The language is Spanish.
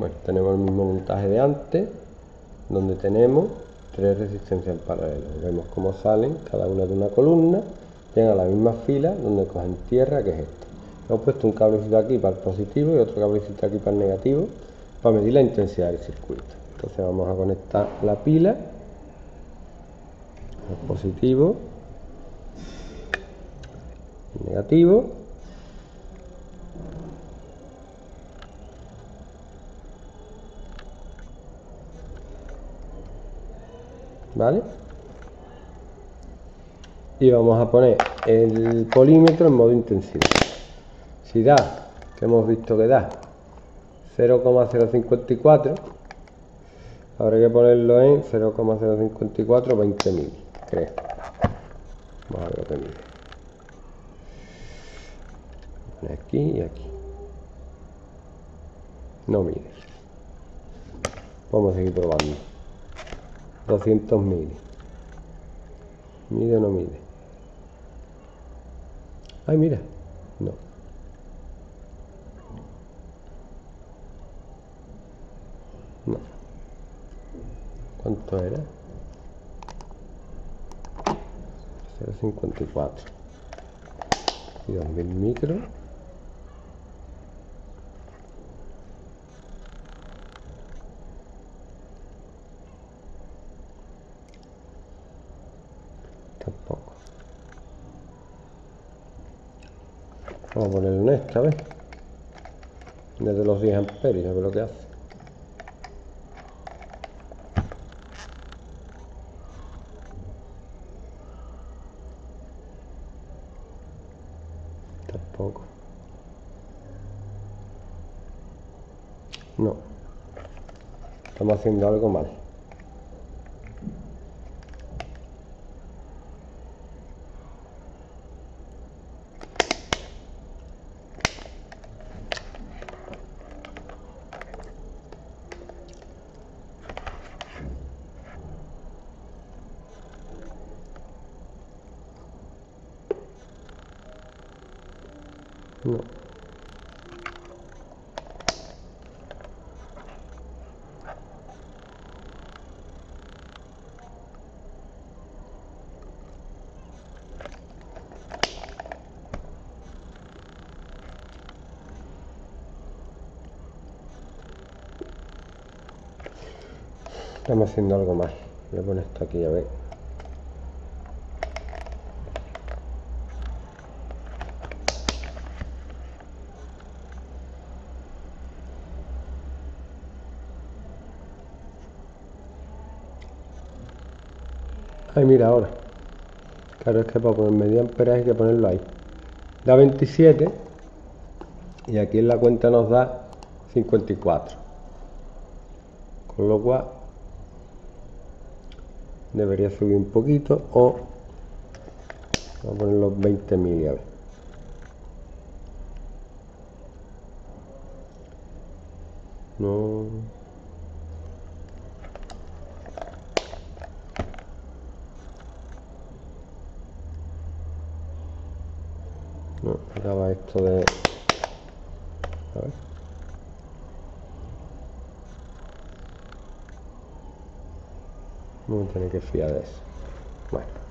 bueno tenemos el mismo montaje de antes donde tenemos tres resistencias en paralelo. Vemos cómo salen cada una de una columna llegan a la misma fila donde cogen tierra que es esta. Hemos puesto un cablecito aquí para el positivo y otro cablecito aquí para el negativo para medir la intensidad del circuito. Entonces vamos a conectar la pila el positivo el negativo ¿vale? Y vamos a poner el polímetro en modo intensivo. Si da, que hemos visto que da 0,054, habrá que ponerlo en 0,054 20 mil, creo. Vamos a ver lo que mide. Aquí y aquí. No mide. Vamos a seguir probando. 200 mil. ¿Mide o no mide? Ay, mira. No. No. ¿Cuánto era? 0,54. Y 2000 micros. Tampoco. Vamos a ponerle un extra ¿ves? desde los 10 amperios a ver lo que hace. Tampoco. No. Estamos haciendo algo mal Estamos haciendo algo más. Voy a poner esto aquí a ver. Ay, mira ahora. Claro, es que para poner medio amperaje hay que ponerlo ahí. Da 27 y aquí en la cuenta nos da 54. Con lo cual debería subir un poquito o vamos a poner los 20 mil. No No, graba esto de... A ver. No me tiene que fiar de eso. Bueno.